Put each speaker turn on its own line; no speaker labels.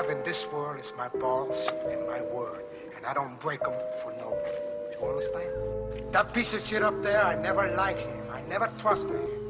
have in this world is my balls and my word. And I don't break them for no one. You understand? That piece of shit up there, I never liked him. I never trusted him.